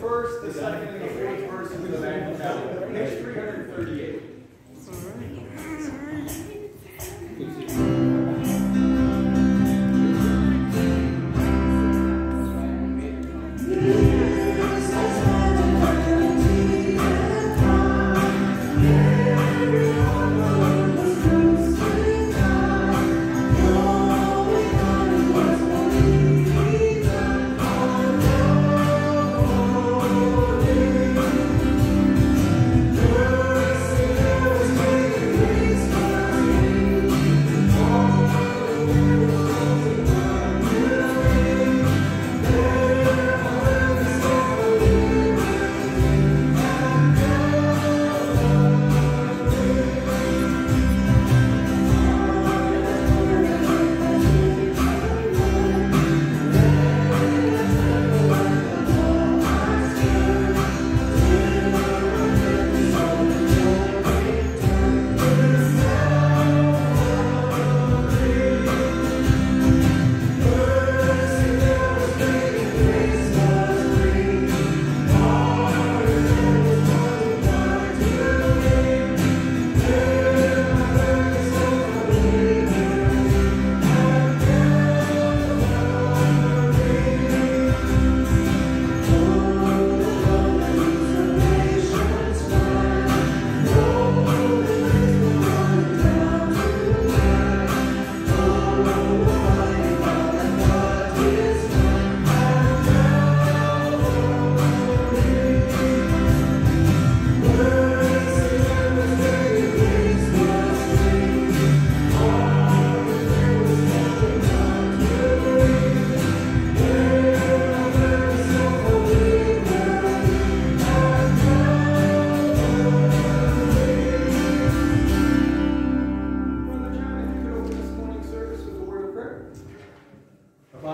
first, the second, and the fourth verse of the Magnificat. Page 338.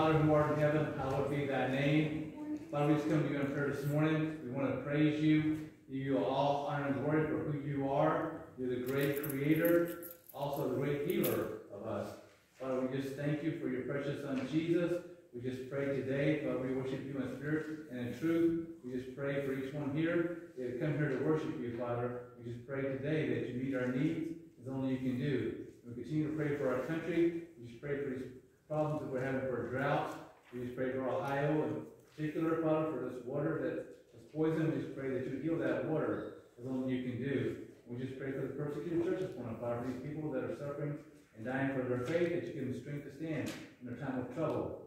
Father who art in heaven, hallowed be thy name. Father, we just come to you in prayer this morning. We want to praise you, give you all honor and glory for who you are. You're the great creator, also the great healer of us. Father, we just thank you for your precious Son, Jesus. We just pray today, Father, we worship you in spirit and in truth. We just pray for each one here. They have come here to worship you, Father. We just pray today that you meet our needs as only you can do. We continue to pray for our country. We just pray for these problems that we're having for a drought. We just pray for Ohio in particular, Father, for this water that is poison. We just pray that you heal that water as only you can do. We just pray for the persecuted churches, Father, for these people that are suffering and dying for their faith, that you give them strength to stand in their time of trouble.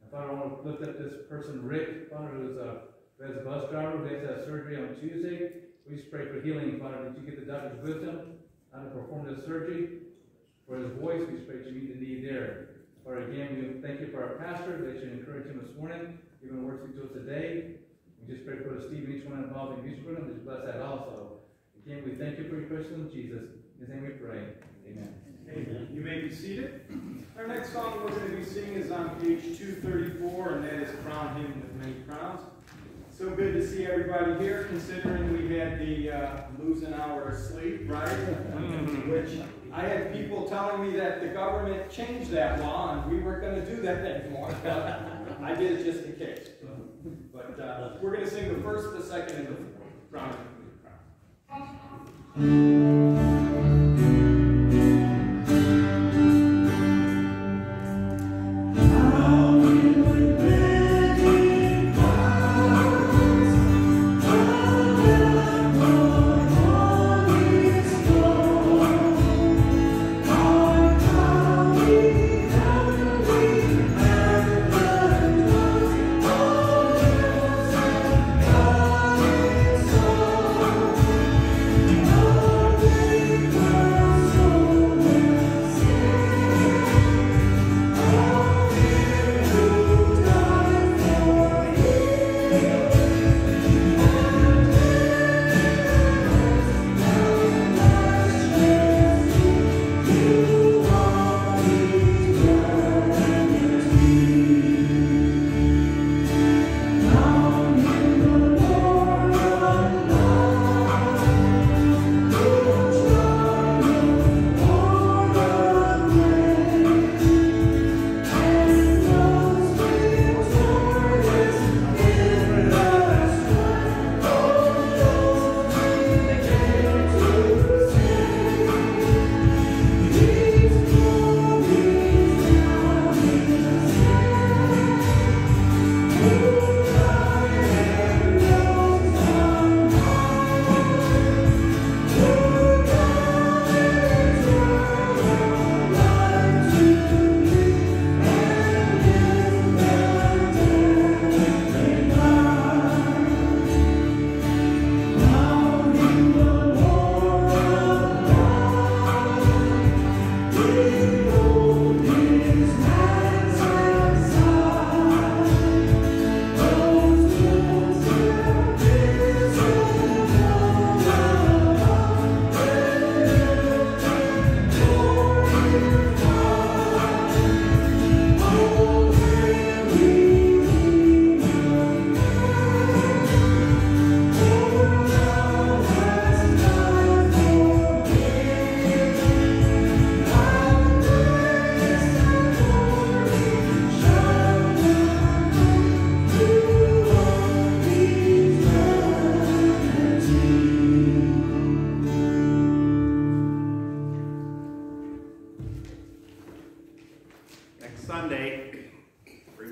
And Father, I want to lift up this person, Rick, Father, who's a, who a bus driver, who has to have surgery on Tuesday. We just pray for healing, Father, that you give the doctor's wisdom how to perform this surgery. For his voice, we just pray that you meet the need there. Again, we thank you for our pastor, that you encourage him this morning, giving words to us today. We just pray for Steve and each one involved in music program, just bless that also. Again, we thank you for your precious son, Jesus. In his name we pray. Amen. Amen. You may be seated. Our next song we're going to be singing is on page 234, and that is Crown Him with Many Crowns. So good to see everybody here, considering we had the uh, losing hour of sleep, right? Which I had people telling me that the government changed that law, and we weren't going to do that anymore. But I did it just in case. But uh, we're going to sing the first, the second, and the fourth. Crown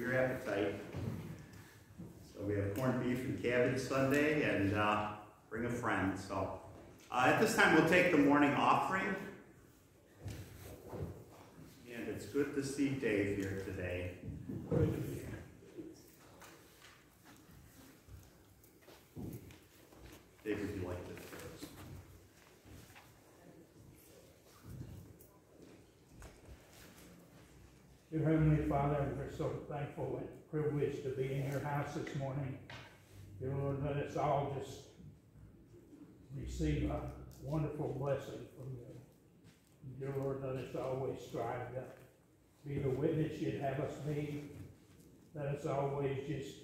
your appetite. So we have corned beef and cabbage Sunday, and uh, bring a friend. So uh, at this time, we'll take the morning offering. And it's good to see Dave here today. Dave, Dear Heavenly Father, we're so thankful and privileged to be in your house this morning. Dear Lord, let us all just receive a wonderful blessing from you. Dear Lord, let us always strive to be the witness you'd have us be. Let us always just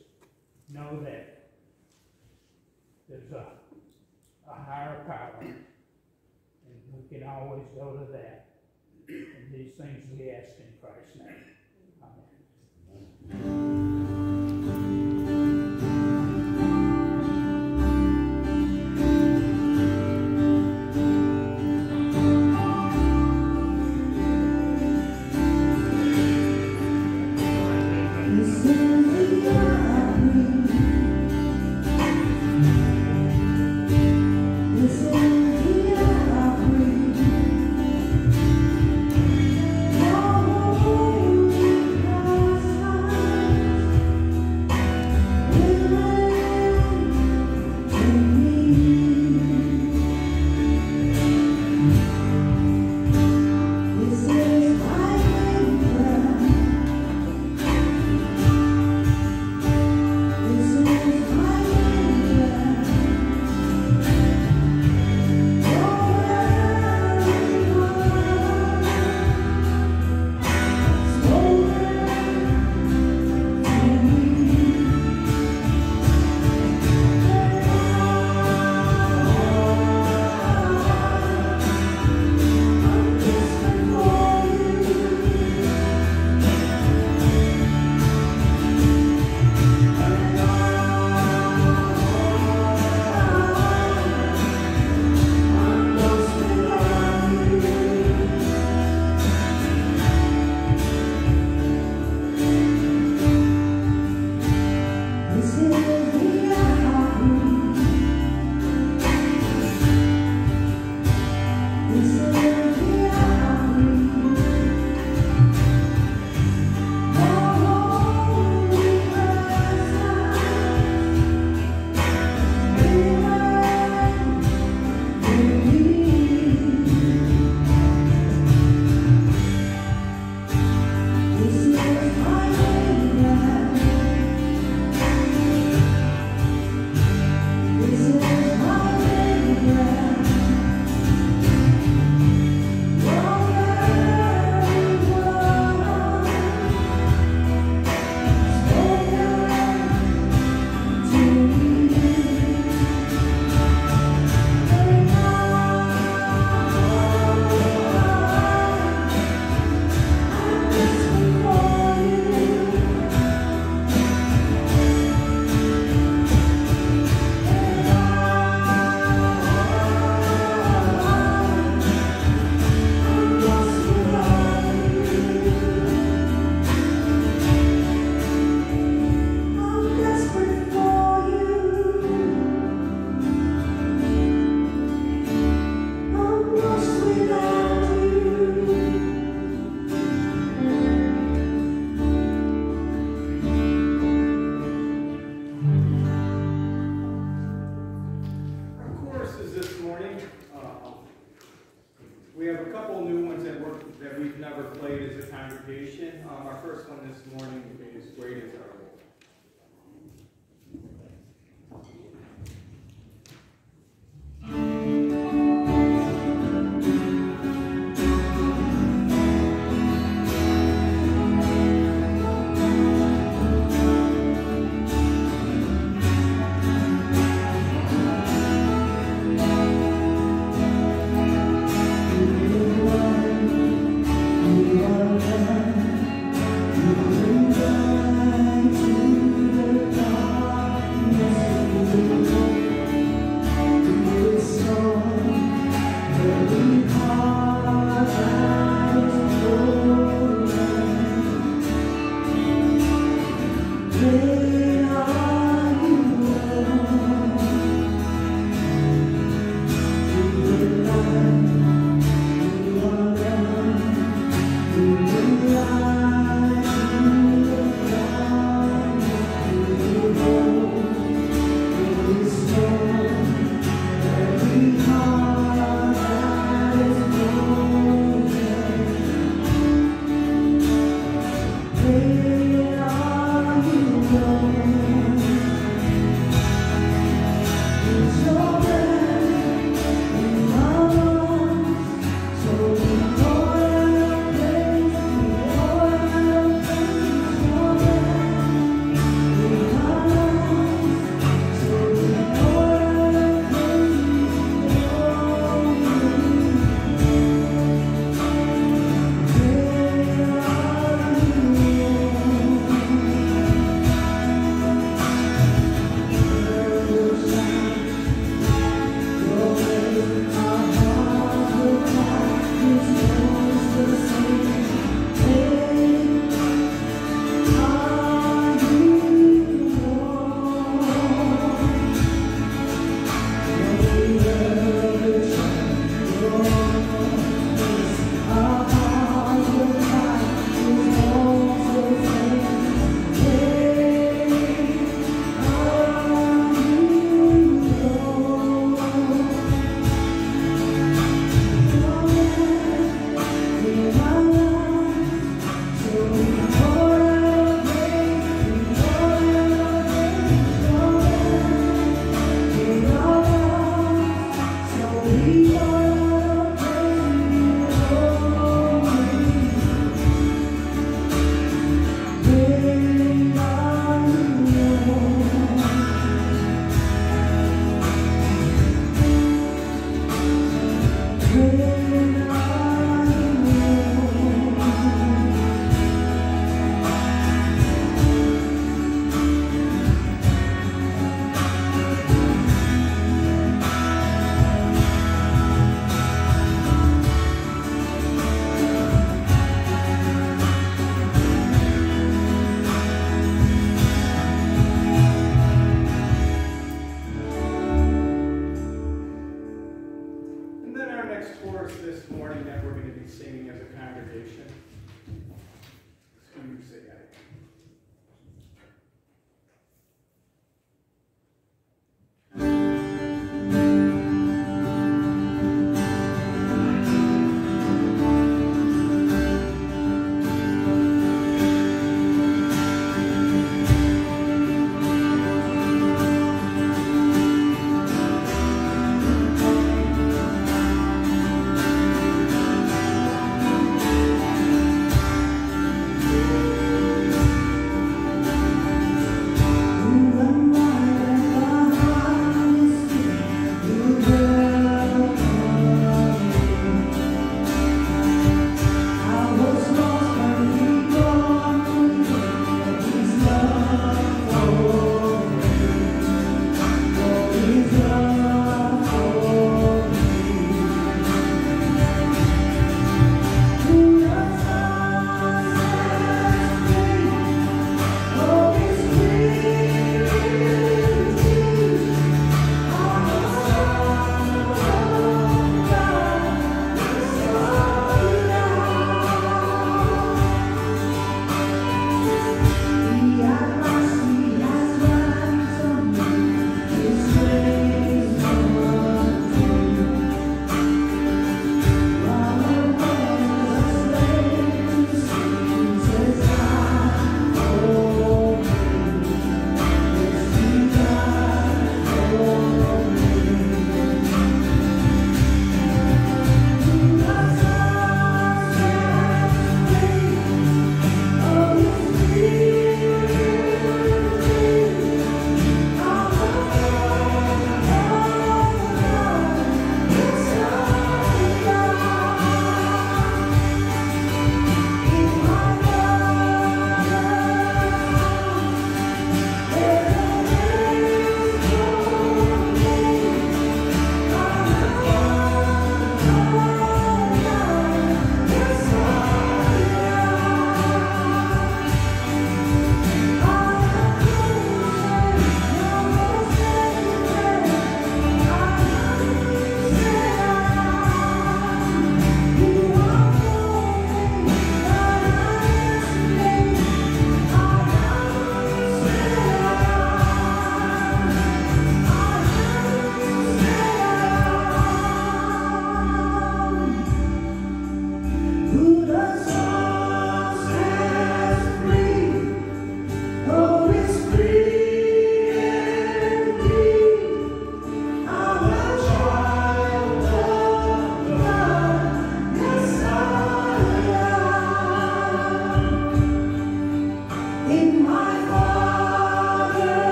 know that there's a, a higher power, and we can always go to that. These things we ask in Christ's name. Amen.